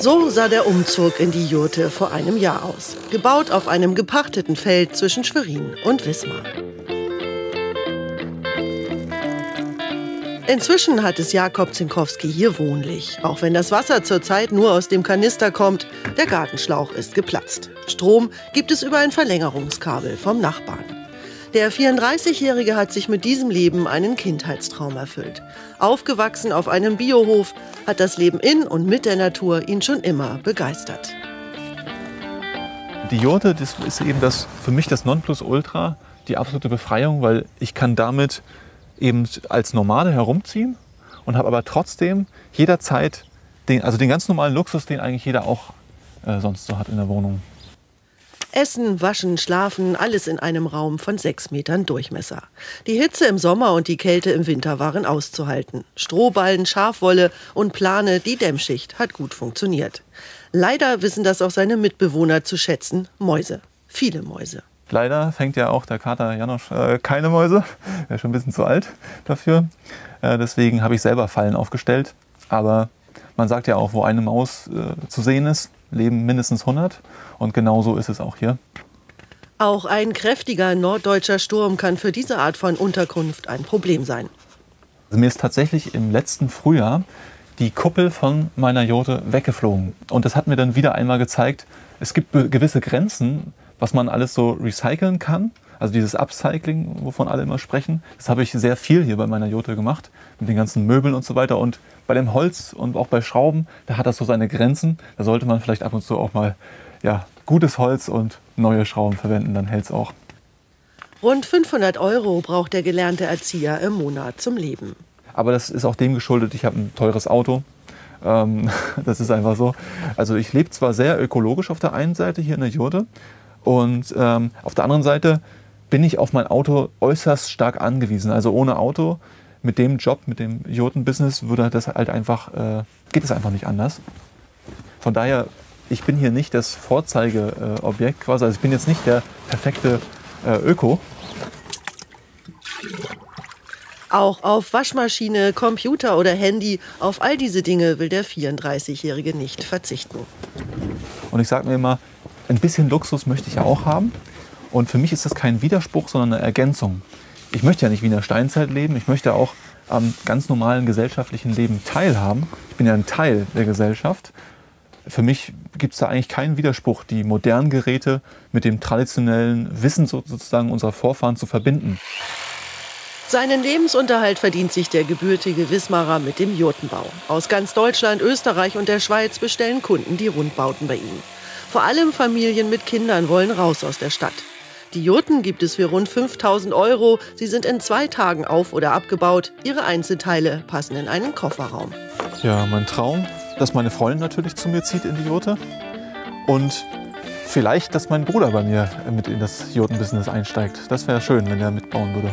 So sah der Umzug in die Jurte vor einem Jahr aus. Gebaut auf einem gepachteten Feld zwischen Schwerin und Wismar. Inzwischen hat es Jakob Zinkowski hier wohnlich. Auch wenn das Wasser zurzeit nur aus dem Kanister kommt, der Gartenschlauch ist geplatzt. Strom gibt es über ein Verlängerungskabel vom Nachbarn. Der 34-Jährige hat sich mit diesem Leben einen Kindheitstraum erfüllt. Aufgewachsen auf einem Biohof, hat das Leben in und mit der Natur ihn schon immer begeistert. Die Jurte, das ist eben das, für mich das Nonplusultra, die absolute Befreiung, weil ich kann damit eben als Normale herumziehen und habe aber trotzdem jederzeit den, also den ganz normalen Luxus, den eigentlich jeder auch äh, sonst so hat in der Wohnung. Essen, Waschen, Schlafen, alles in einem Raum von sechs Metern Durchmesser. Die Hitze im Sommer und die Kälte im Winter waren auszuhalten. Strohballen, Schafwolle und Plane, die Dämmschicht hat gut funktioniert. Leider wissen das auch seine Mitbewohner zu schätzen, Mäuse. Viele Mäuse. Leider fängt ja auch der Kater Janosch äh, keine Mäuse. Er ist schon ein bisschen zu alt dafür. Äh, deswegen habe ich selber Fallen aufgestellt. Aber man sagt ja auch, wo eine Maus äh, zu sehen ist, leben mindestens 100. Und genauso ist es auch hier. Auch ein kräftiger norddeutscher Sturm kann für diese Art von Unterkunft ein Problem sein. Also mir ist tatsächlich im letzten Frühjahr die Kuppel von meiner Jote weggeflogen. Und das hat mir dann wieder einmal gezeigt, es gibt gewisse Grenzen, was man alles so recyceln kann. Also dieses Upcycling, wovon alle immer sprechen, das habe ich sehr viel hier bei meiner Jote gemacht, mit den ganzen Möbeln und so weiter. Und bei dem Holz und auch bei Schrauben, da hat das so seine Grenzen. Da sollte man vielleicht ab und zu auch mal ja, gutes Holz und neue Schrauben verwenden, dann hält es auch. Rund 500 Euro braucht der gelernte Erzieher im Monat zum Leben. Aber das ist auch dem geschuldet, ich habe ein teures Auto. Ähm, das ist einfach so. Also ich lebe zwar sehr ökologisch auf der einen Seite hier in der Jurde und ähm, auf der anderen Seite bin ich auf mein Auto äußerst stark angewiesen. Also ohne Auto mit dem Job, mit dem Jurten-Business würde das halt einfach, äh, geht es einfach nicht anders. Von daher, ich bin hier nicht das Vorzeigeobjekt quasi. Also ich bin jetzt nicht der perfekte äh, Öko. Auch auf Waschmaschine, Computer oder Handy, auf all diese Dinge will der 34-Jährige nicht verzichten. Und ich sage mir immer, ein bisschen Luxus möchte ich auch haben. Und für mich ist das kein Widerspruch, sondern eine Ergänzung ich möchte ja nicht wie in der Steinzeit leben, ich möchte auch am ganz normalen gesellschaftlichen Leben teilhaben. Ich bin ja ein Teil der Gesellschaft. Für mich gibt es da eigentlich keinen Widerspruch, die modernen Geräte mit dem traditionellen Wissen sozusagen unserer Vorfahren zu verbinden. Seinen Lebensunterhalt verdient sich der gebürtige Wismarer mit dem Jurtenbau. Aus ganz Deutschland, Österreich und der Schweiz bestellen Kunden die Rundbauten bei ihm. Vor allem Familien mit Kindern wollen raus aus der Stadt. Die Jurten gibt es für rund 5000 Euro. Sie sind in zwei Tagen auf- oder abgebaut. Ihre Einzelteile passen in einen Kofferraum. Ja, mein Traum, dass meine Freundin natürlich zu mir zieht in die Jurte. Und vielleicht, dass mein Bruder bei mir mit in das Jurtenbusiness einsteigt. Das wäre schön, wenn er mitbauen würde.